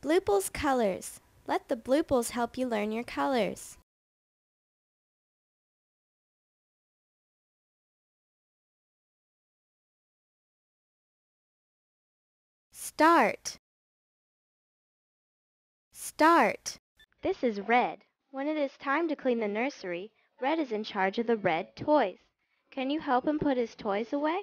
Blooples Colors. Let the Blooples help you learn your colors. Start. Start. This is Red. When it is time to clean the nursery, Red is in charge of the red toys. Can you help him put his toys away?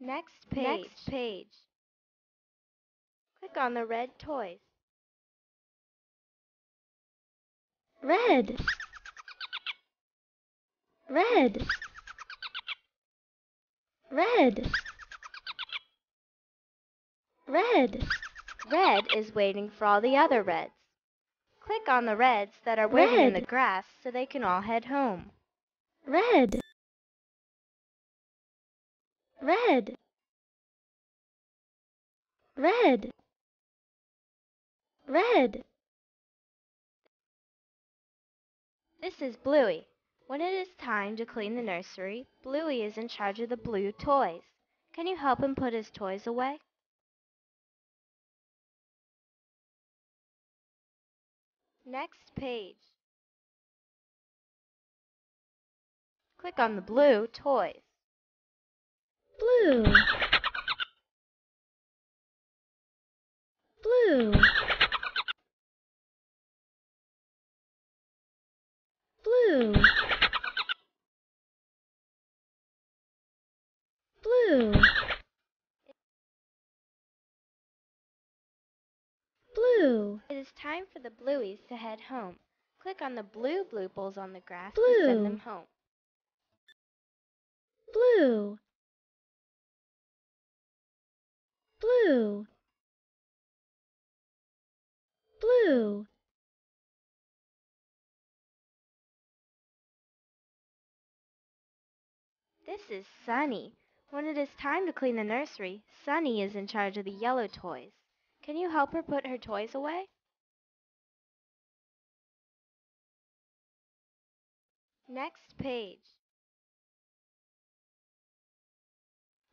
Next page. Next page. Click on the red toys. Red. Red. Red. Red. Red is waiting for all the other reds. Click on the reds that are waiting in the grass so they can all head home. Red. Red. Red. Red. This is Bluey. When it is time to clean the nursery, Bluey is in charge of the blue toys. Can you help him put his toys away? Next page. Click on the blue toys. Blue. Blue. Blue. Blue. Blue. It is time for the blueies to head home. Click on the blue blooples on the grass to Blue. send them home. Blue. Blue. Blue. This is Sunny. When it is time to clean the nursery, Sunny is in charge of the yellow toys. Can you help her put her toys away? Next page.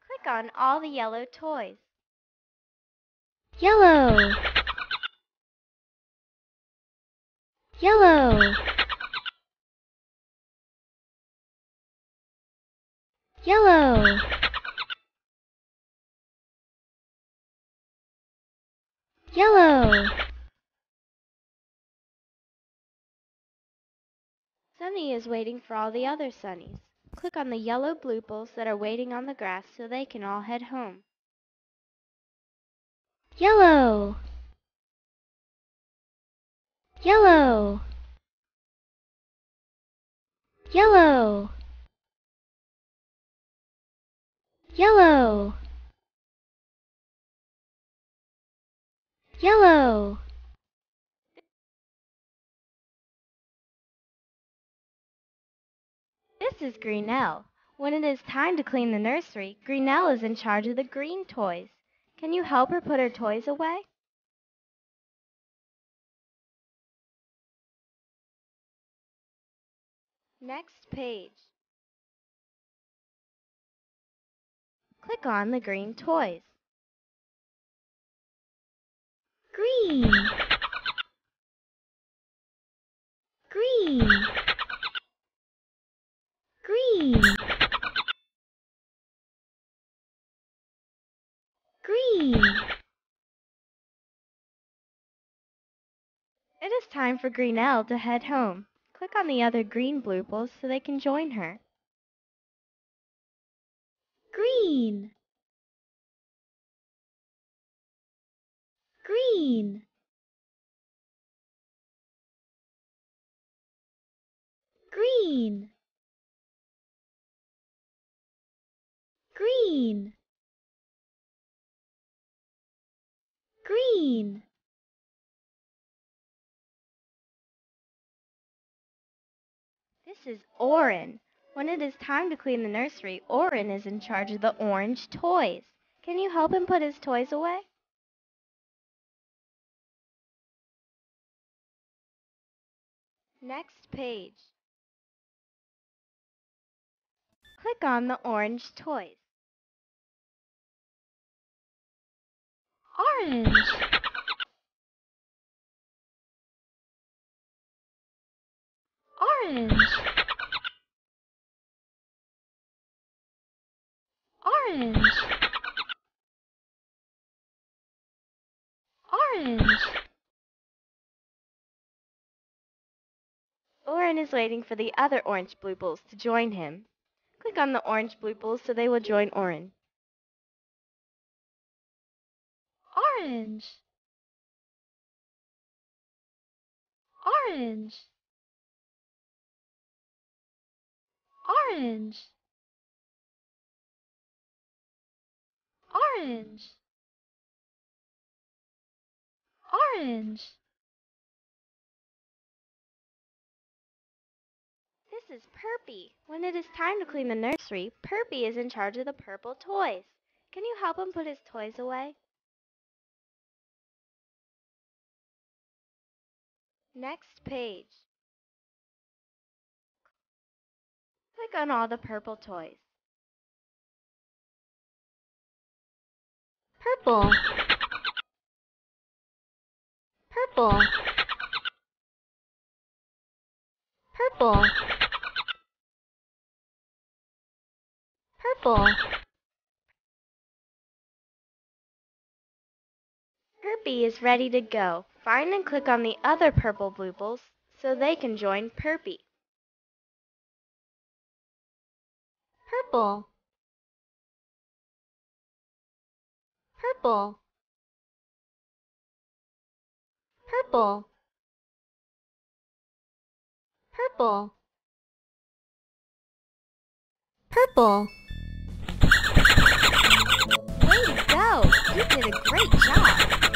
Click on all the yellow toys. Yellow. Yellow. Yellow. Yellow. Sunny is waiting for all the other Sunnies. Click on the yellow blooples that are waiting on the grass so they can all head home. Yellow. Yellow. Yellow. Yellow. Yellow. This is Greenell. When it is time to clean the nursery, Greenell is in charge of the green toys. Can you help her put her toys away? Next page. Click on the green toys. Green. Green. Green. It is time for Greenelle to head home. Click on the other green blooples so they can join her. Green. Green. Green. Green. This is Orin. When it is time to clean the nursery, Orin is in charge of the orange toys. Can you help him put his toys away? Next page. Click on the orange toys. Orange. Orange. Orange. Orange. Oren is waiting for the other orange blooples to join him. Click on the orange blooples so they will join Oren. Orange. Orange. Orange. Orange. Orange. This is Perpy. When it is time to clean the nursery, Perpy is in charge of the purple toys. Can you help him put his toys away? Next page. Click on all the purple toys. Purple. Purple. Purple. Purple. Perpy is ready to go. Find and click on the other purple blooples so they can join Perpy. Purple. Purple. Purple. Purple. Purple. Way to go! You did a great job.